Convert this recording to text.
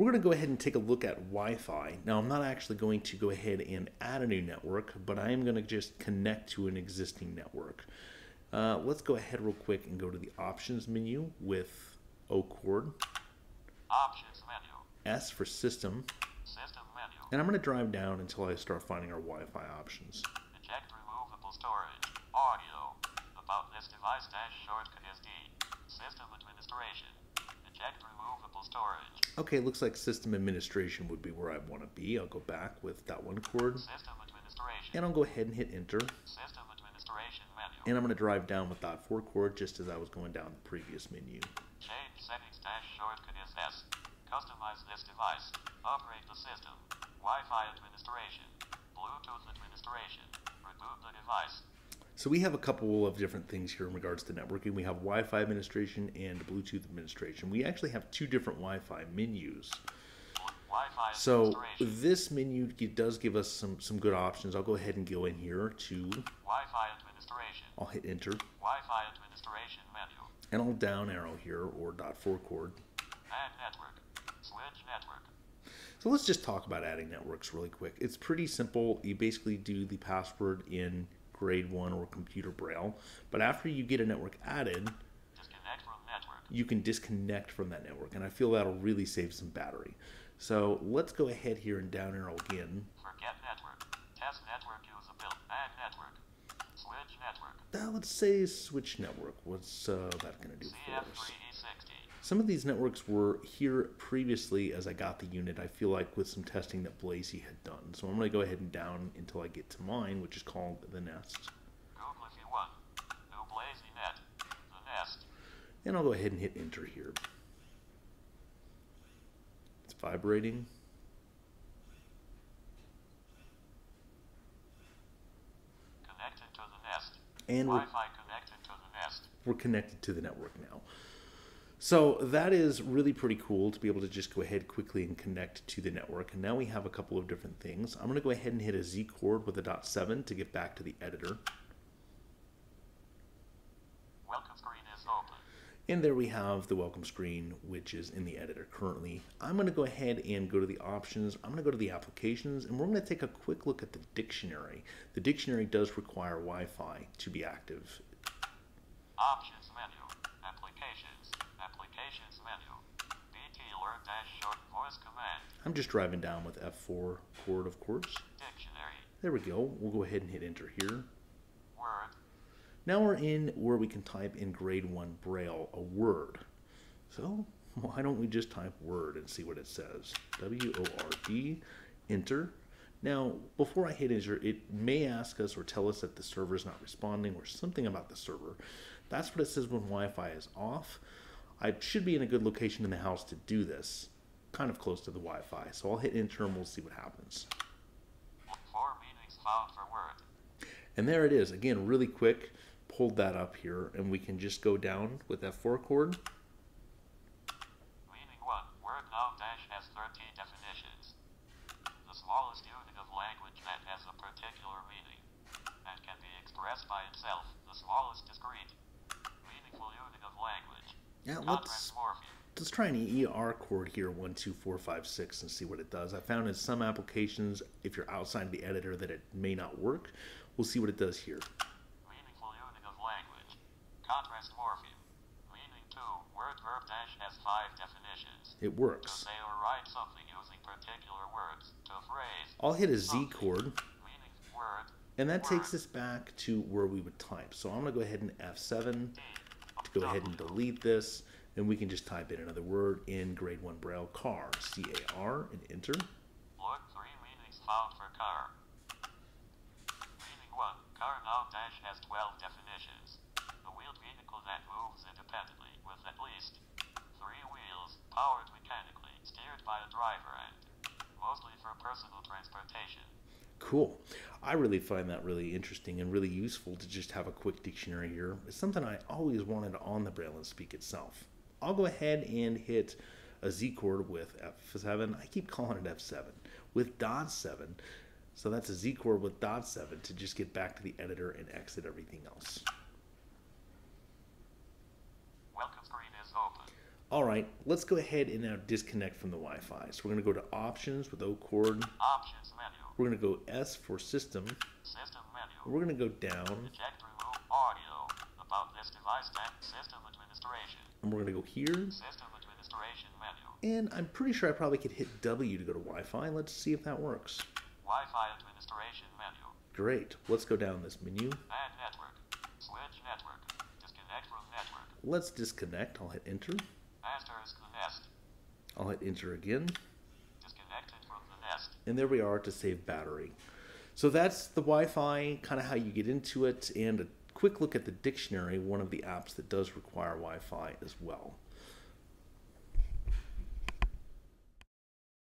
We're going to go ahead and take a look at Wi-Fi. Now, I'm not actually going to go ahead and add a new network, but I am going to just connect to an existing network. Uh, let's go ahead real quick and go to the options menu with O-Chord. Options menu. S for system. System menu. And I'm going to drive down until I start finding our Wi-Fi options. Eject removable storage. Audio. About this device dash shortcut is D. System administration. Eject removable storage. Okay, looks like system administration would be where I want to be. I'll go back with that one chord. System administration. And I'll go ahead and hit enter. System administration menu. And I'm going to drive down with that four chord just as I was going down the previous menu. Change settings dash shortcut is S. Customize this device. Upgrade the system. Wi-Fi administration. Bluetooth administration. Reboot the device. So we have a couple of different things here in regards to networking. We have Wi-Fi administration and Bluetooth administration. We actually have two different Wi-Fi menus. Wi-Fi So this menu does give us some some good options. I'll go ahead and go in here to. Wi-Fi administration. I'll hit enter, Wi-Fi administration menu. and I'll down arrow here or dot four chord. Add network. Switch network. So let's just talk about adding networks really quick. It's pretty simple. You basically do the password in grade one or computer braille, but after you get a network added, Disconnect from network. you can disconnect from that network, and I feel that'll really save some battery. So let's go ahead here and down arrow again. Forget network. Test network usability. Add network. Switch network. Now let's say switch network. What's uh, that going to do for us? CF3E60. Some of these networks were here previously as I got the unit. I feel like with some testing that Blazie had done. So I'm going to go ahead and down until I get to mine, which is called the Nest. Google if you want. New Blazie Net. The Nest. And I'll go ahead and hit enter here. It's vibrating. Connected to the Nest. And we're, Wi-Fi connected to the Nest. we're connected to the network now. So that is really pretty cool to be able to just go ahead quickly and connect to the network. And now we have a couple of different things. I'm going to go ahead and hit a Z chord with a dot seven to get back to the editor. Welcome screen is open. And there we have the welcome screen, which is in the editor currently. I'm going to go ahead and go to the options. I'm going to go to the applications, and we're going to take a quick look at the dictionary. The dictionary does require Wi-Fi to be active. Options menu. Applications. Applications menu. Dash short voice command. I'm just driving down with F4 chord, of course. Dictionary. There we go. We'll go ahead and hit enter here. Word. Now we're in where we can type in grade 1 Braille a word. So why don't we just type word and see what it says? W O R D, enter. Now, before I hit enter, it may ask us or tell us that the server is not responding or something about the server. That's what it says when Wi Fi is off. I should be in a good location in the house to do this, kind of close to the Wi Fi. So I'll hit enter and we'll see what happens. Four meanings found for word. And there it is. Again, really quick. Pulled that up here, and we can just go down with F4 chord. Meaning one. Word now dash has 13 definitions. The smallest unit of language that has a particular meaning and can be expressed by itself. The smallest discrete. Meaningful unit of language. Yeah, let's let's try an ER chord here, one, two, four, five, six, and see what it does. I found in some applications, if you're outside the editor, that it may not work. We'll see what it does here. Meaningful unit of language. Contrast morpheme. Meaning. Word verb dash has five definitions. It To works. say or write something using particular words. To phrase. I'll hit a Z chord, Meaning word. and that takes us back to where we would type. So I'm going to go ahead and F7 D. go ahead and delete this, and we can just type in another word in grade 1 Braille, car, C-A-R, and enter. Look three meanings found for car. Meaning one. Car now dash has 12 definitions. A wheeled vehicle that moves independently with at least three wheels, powered mechanically, steered by a driver and mostly for personal transportation. Cool. I really find that really interesting and really useful to just have a quick dictionary here. It's something I always wanted on the Braille and Speak itself. I'll go ahead and hit a Z chord with F7. I keep calling it F7 with dot 7. So that's a Z chord with dot 7 to just get back to the editor and exit everything else. Welcome screen is open. All right, let's go ahead and now disconnect from the Wi-Fi. So we're going to go to Options with O-Chord. Options menu. We're going to go S for System. System menu. We're going to go down, Eject remove audio. About this device tab. System administration. and we're going to go here. System administration menu. And I'm pretty sure I probably could hit W to go to Wi-Fi. Let's see if that works. Wi-Fi administration menu. Great. Let's go down this menu. Add network. Switch network. Disconnect from network. Let's disconnect. I'll hit Enter. Asterisk the nest. I'll hit Enter again. Disconnected from the nest. And there we are to save battery. So that's the Wi-Fi, kind of how you get into it, and a quick look at the dictionary, one of the apps that does require Wi-Fi as well.